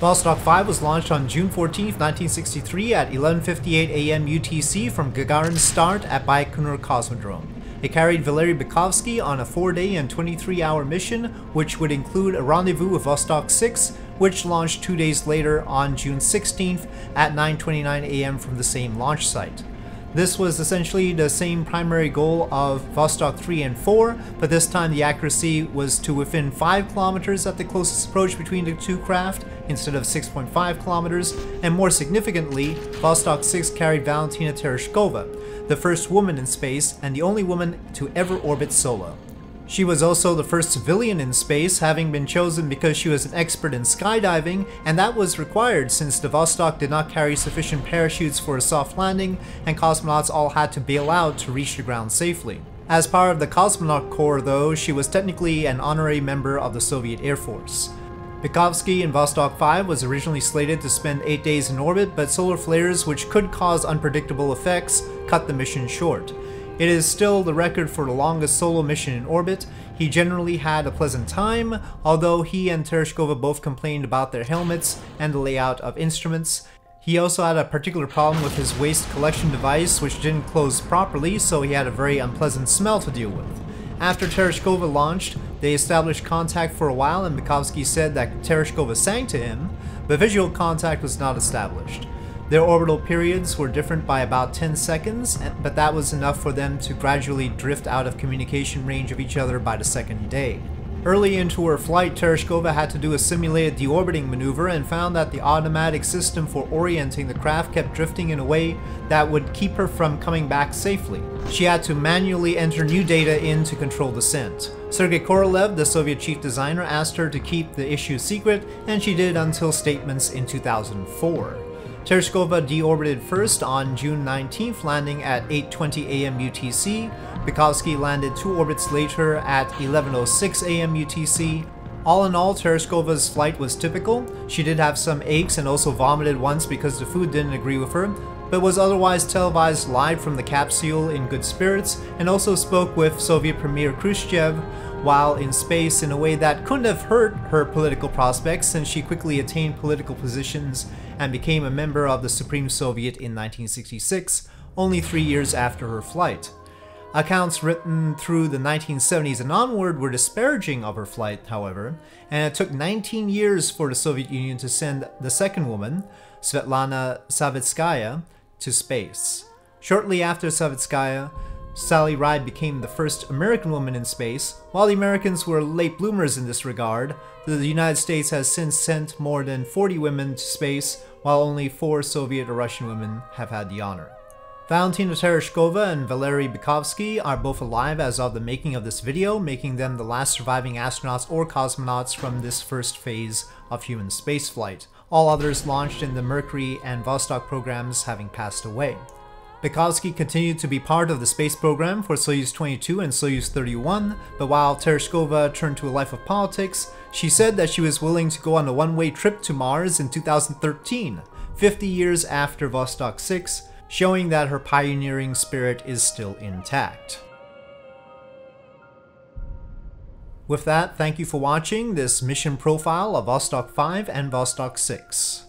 Vostok 5 was launched on June 14, 1963 at 11.58 am UTC from Gagarin's start at Baikonur Cosmodrome. It carried Valery Bykovsky on a 4-day and 23-hour mission, which would include a rendezvous with Vostok 6, which launched two days later on June 16th at 9.29 am from the same launch site. This was essentially the same primary goal of Vostok 3 and 4, but this time the accuracy was to within 5 kilometers at the closest approach between the two craft instead of 6.5 kilometers, and more significantly, Vostok 6 carried Valentina Tereshkova, the first woman in space and the only woman to ever orbit solo. She was also the first civilian in space, having been chosen because she was an expert in skydiving, and that was required since the Vostok did not carry sufficient parachutes for a soft landing, and cosmonauts all had to bail out to reach the ground safely. As part of the cosmonaut corps though, she was technically an honorary member of the Soviet Air Force. Bykovsky in Vostok 5 was originally slated to spend 8 days in orbit, but solar flares, which could cause unpredictable effects, cut the mission short. It is still the record for the longest solo mission in orbit. He generally had a pleasant time, although he and Tereshkova both complained about their helmets and the layout of instruments. He also had a particular problem with his waste collection device, which didn't close properly, so he had a very unpleasant smell to deal with. After Tereshkova launched, they established contact for a while and Bykovsky said that Tereshkova sang to him, but visual contact was not established. Their orbital periods were different by about 10 seconds, but that was enough for them to gradually drift out of communication range of each other by the second day. Early into her flight, Tereshkova had to do a simulated deorbiting maneuver and found that the automatic system for orienting the craft kept drifting in a way that would keep her from coming back safely. She had to manually enter new data in to control descent. Sergei Korolev, the Soviet chief designer, asked her to keep the issue secret, and she did until statements in 2004. Tereshkova deorbited first on June 19th, landing at 8.20 am UTC. Bykovsky landed two orbits later at 11.06 am UTC. All in all, Tereshkova's flight was typical. She did have some aches and also vomited once because the food didn't agree with her, but was otherwise televised live from the capsule in good spirits and also spoke with Soviet Premier Khrushchev while in space in a way that couldn't have hurt her political prospects since she quickly attained political positions and became a member of the Supreme Soviet in 1966, only three years after her flight. Accounts written through the 1970s and onward were disparaging of her flight, however, and it took 19 years for the Soviet Union to send the second woman, Svetlana Savitskaya, to space. Shortly after Savitskaya, Sally Ride became the first American woman in space. While the Americans were late bloomers in this regard, the United States has since sent more than 40 women to space, while only 4 Soviet or Russian women have had the honor. Valentina Tereshkova and Valery Bykovsky are both alive as of the making of this video, making them the last surviving astronauts or cosmonauts from this first phase of human spaceflight, all others launched in the Mercury and Vostok programs having passed away. Bykovsky continued to be part of the space program for Soyuz 22 and Soyuz 31, but while Tereshkova turned to a life of politics, she said that she was willing to go on a one-way trip to Mars in 2013, 50 years after Vostok 6, showing that her pioneering spirit is still intact. With that, thank you for watching this mission profile of Vostok 5 and Vostok 6.